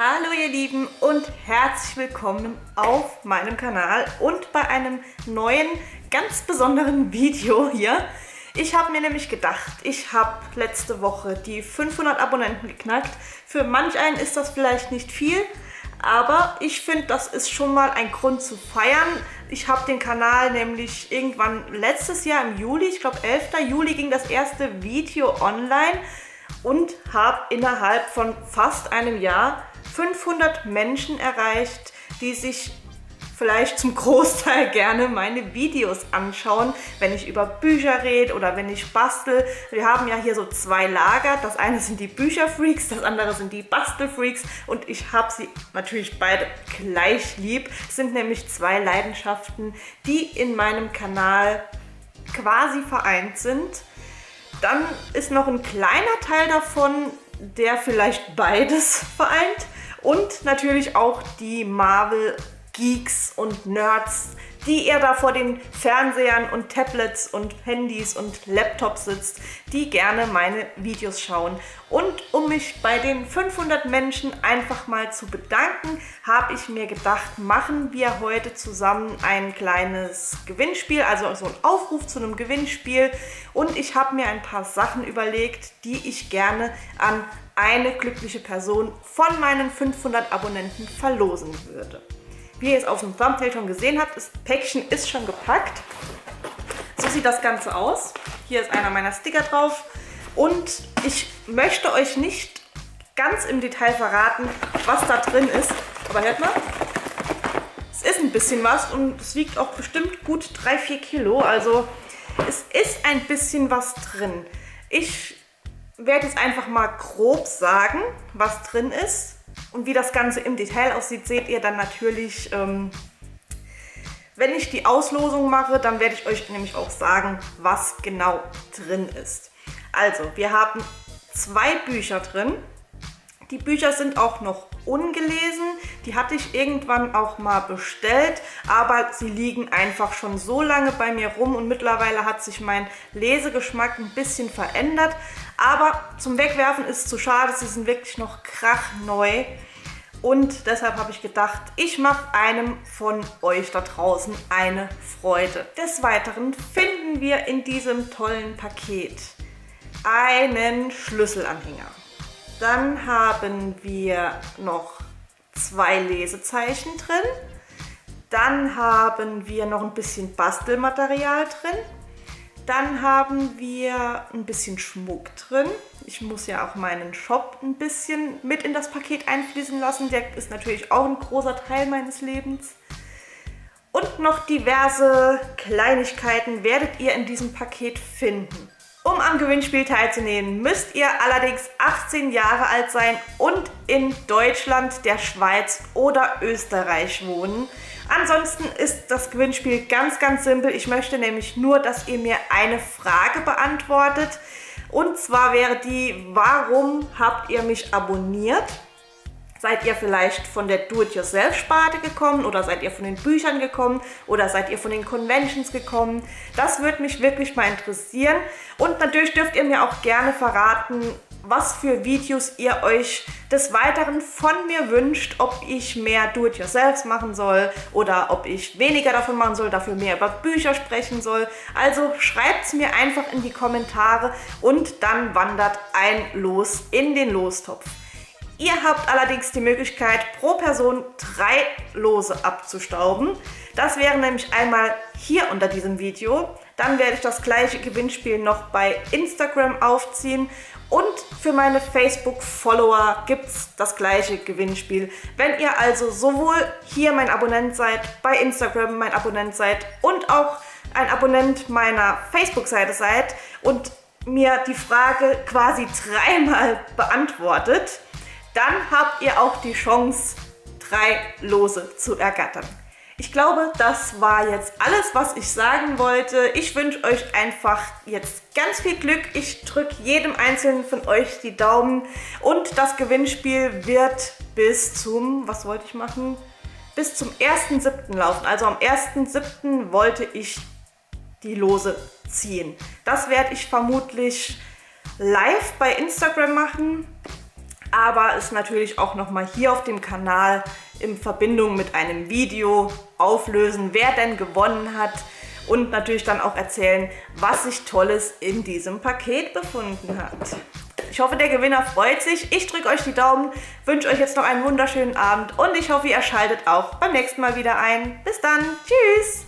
Hallo ihr Lieben und herzlich willkommen auf meinem Kanal und bei einem neuen, ganz besonderen Video hier. Ich habe mir nämlich gedacht, ich habe letzte Woche die 500 Abonnenten geknackt. Für manch einen ist das vielleicht nicht viel, aber ich finde, das ist schon mal ein Grund zu feiern. Ich habe den Kanal nämlich irgendwann letztes Jahr im Juli, ich glaube 11. Juli ging das erste Video online und habe innerhalb von fast einem Jahr 500 Menschen erreicht, die sich vielleicht zum Großteil gerne meine Videos anschauen, wenn ich über Bücher rede oder wenn ich bastel. Wir haben ja hier so zwei Lager. Das eine sind die Bücherfreaks, das andere sind die Bastelfreaks und ich habe sie natürlich beide gleich lieb. Es sind nämlich zwei Leidenschaften, die in meinem Kanal quasi vereint sind. Dann ist noch ein kleiner Teil davon, der vielleicht beides vereint. Und natürlich auch die Marvel Geeks und Nerds, die ihr da vor den Fernsehern und Tablets und Handys und Laptops sitzt, die gerne meine Videos schauen. Und um mich bei den 500 Menschen einfach mal zu bedanken, habe ich mir gedacht, machen wir heute zusammen ein kleines Gewinnspiel, also so ein Aufruf zu einem Gewinnspiel. Und ich habe mir ein paar Sachen überlegt, die ich gerne an eine glückliche Person von meinen 500 Abonnenten verlosen würde. Wie ihr es auf dem Thumbnail schon gesehen habt, das Päckchen ist schon gepackt. So sieht das Ganze aus. Hier ist einer meiner Sticker drauf. Und ich möchte euch nicht ganz im Detail verraten, was da drin ist. Aber hört mal, es ist ein bisschen was und es wiegt auch bestimmt gut 3-4 Kilo. Also es ist ein bisschen was drin. Ich werde jetzt einfach mal grob sagen, was drin ist. Und wie das Ganze im Detail aussieht, seht ihr dann natürlich, ähm, wenn ich die Auslosung mache, dann werde ich euch nämlich auch sagen, was genau drin ist. Also, wir haben zwei Bücher drin. Die Bücher sind auch noch ungelesen. Die hatte ich irgendwann auch mal bestellt, aber sie liegen einfach schon so lange bei mir rum und mittlerweile hat sich mein Lesegeschmack ein bisschen verändert. Aber zum Wegwerfen ist zu schade, sie sind wirklich noch krachneu. Und deshalb habe ich gedacht, ich mache einem von euch da draußen eine Freude. Des Weiteren finden wir in diesem tollen Paket einen Schlüsselanhänger. Dann haben wir noch zwei Lesezeichen drin. Dann haben wir noch ein bisschen Bastelmaterial drin. Dann haben wir ein bisschen Schmuck drin. Ich muss ja auch meinen Shop ein bisschen mit in das Paket einfließen lassen. Der ist natürlich auch ein großer Teil meines Lebens. Und noch diverse Kleinigkeiten werdet ihr in diesem Paket finden. Um am Gewinnspiel teilzunehmen, müsst ihr allerdings 18 Jahre alt sein und in Deutschland, der Schweiz oder Österreich wohnen. Ansonsten ist das Gewinnspiel ganz, ganz simpel. Ich möchte nämlich nur, dass ihr mir eine Frage beantwortet. Und zwar wäre die, warum habt ihr mich abonniert? Seid ihr vielleicht von der Do-it-yourself-Sparte gekommen oder seid ihr von den Büchern gekommen oder seid ihr von den Conventions gekommen? Das würde mich wirklich mal interessieren. Und natürlich dürft ihr mir auch gerne verraten, was für Videos ihr euch des Weiteren von mir wünscht, ob ich mehr Do-it-yourselfs machen soll oder ob ich weniger davon machen soll, dafür mehr über Bücher sprechen soll. Also schreibt es mir einfach in die Kommentare und dann wandert ein Los in den Lostopf. Ihr habt allerdings die Möglichkeit, pro Person drei Lose abzustauben. Das wäre nämlich einmal hier unter diesem Video. Dann werde ich das gleiche Gewinnspiel noch bei Instagram aufziehen. Und für meine Facebook-Follower gibt es das gleiche Gewinnspiel. Wenn ihr also sowohl hier mein Abonnent seid, bei Instagram mein Abonnent seid und auch ein Abonnent meiner Facebook-Seite seid und mir die Frage quasi dreimal beantwortet, dann habt ihr auch die Chance, drei Lose zu ergattern. Ich glaube, das war jetzt alles, was ich sagen wollte. Ich wünsche euch einfach jetzt ganz viel Glück. Ich drücke jedem Einzelnen von euch die Daumen. Und das Gewinnspiel wird bis zum, was wollte ich machen? Bis zum 1.7. laufen. Also am 1.7. wollte ich die Lose ziehen. Das werde ich vermutlich live bei Instagram machen aber es natürlich auch nochmal hier auf dem Kanal in Verbindung mit einem Video auflösen, wer denn gewonnen hat und natürlich dann auch erzählen, was sich Tolles in diesem Paket befunden hat. Ich hoffe, der Gewinner freut sich. Ich drücke euch die Daumen, wünsche euch jetzt noch einen wunderschönen Abend und ich hoffe, ihr schaltet auch beim nächsten Mal wieder ein. Bis dann. Tschüss.